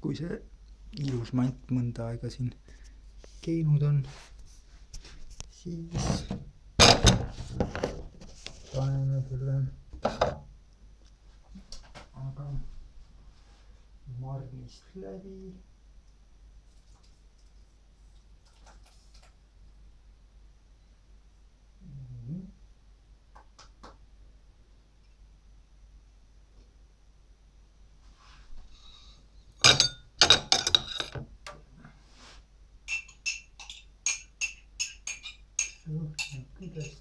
kui see ilus mant mõnda aega siin keinud on, siis paneme selle. Aga margist läbi two, and Peter's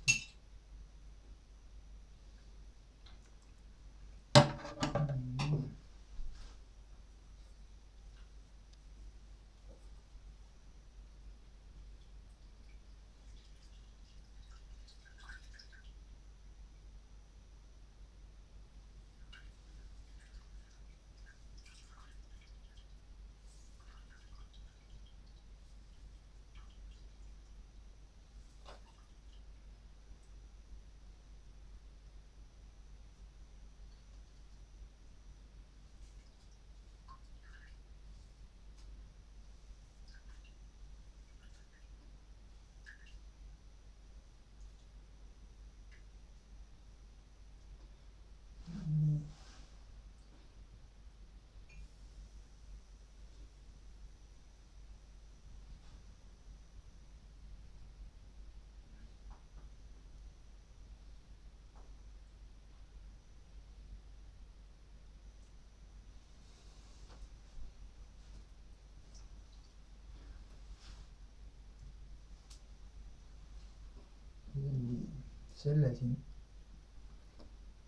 selle siin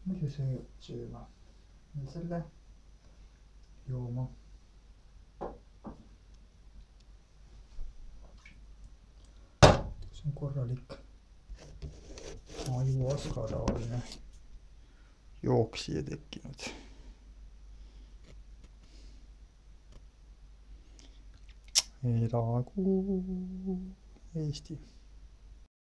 muidu söö, sööma ja selle jooma. see on korralik ajuaska taoline jook siia tekkinud. elagu Eesti